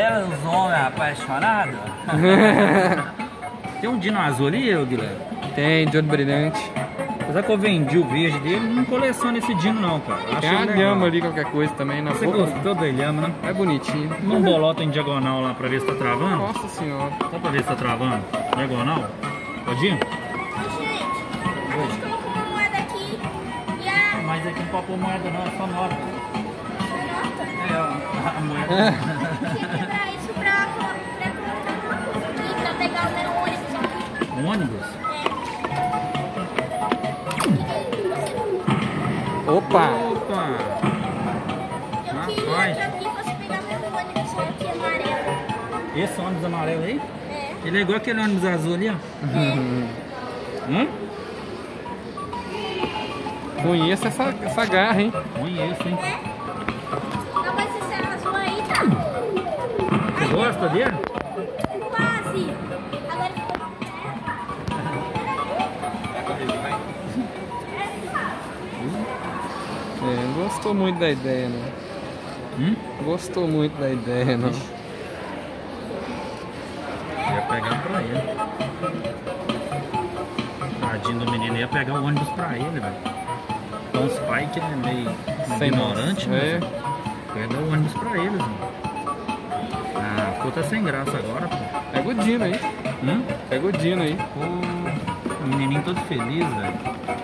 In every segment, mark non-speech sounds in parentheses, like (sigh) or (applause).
É os homens apaixonados. (laughs) Tem um dino azul ali, eu, Guilherme? Tem, de olho brilhante. Apesar que eu vendi o verde dele, não coleciono esse dino não, cara. Eu Tem achei a legal. lhama ali, qualquer coisa também na Você boca. gostou da lhama, né? É bonitinho. Não bolota em diagonal lá pra ver se tá travando? Nossa senhora. Só pra ver se tá travando. Diagonal? Pode Gente, a gente colocou uma moeda aqui e a Mas aqui não pode pôr moeda não, é só nota. nota. É, ó, a moeda. (laughs) ônibus? Opa! Opa! Eu queria Rapaz. que alguém fosse pegar meu ônibus aqui amarelo. Esse ônibus amarelo aí? É. Ele é igual aquele ônibus azul ali, ó. Hum? Conheço essa, essa garra, hein? Conheço, hein? Não, mas esse é azul aí, tá? Você gosta dele? É, gostou muito da ideia, não. Hum? Gostou muito da ideia, não. Ia pegar pra ele. Tadinho do menino ia pegar o ônibus pra ele, velho. Então os pais que ele é meio Sem ignorante, né? é. Ia dar o ônibus pra eles, mano. Ah, ficou até sem graça agora, pô. Pega o Dino aí. Hum? Pega o Dino aí. Pô, o menininho todo feliz, velho.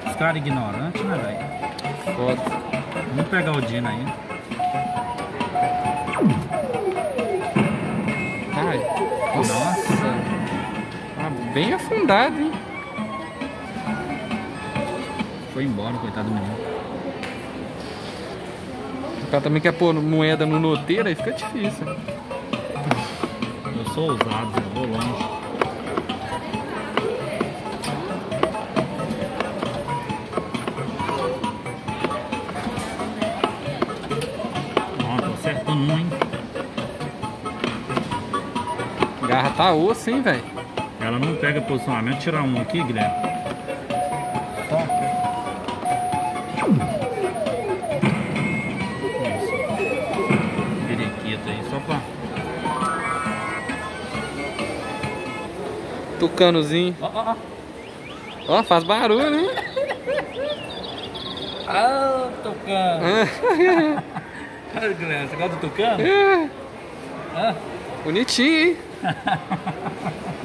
Os caras ignorantes, né, velho? Foda. Vamos pegar o Dino aí. Ai. Nossa. Tá bem afundado, hein? Foi embora, coitado do menino. O cara também quer pôr moeda no noteiro, aí fica difícil. Eu sou ousado, eu vou longe. Hein? Garra tá osso, hein, velho? Ela não pega posicionamento. Tirar um aqui, Guilherme. Aí, só pra. Tucanozinho. Ó, ó, ó. Ó, faz barulho, hein? Ah, tucano. (laughs) Olha, Guilherme, você gosta do tucano? É, Ah. Bonitinho, hein? (laughs)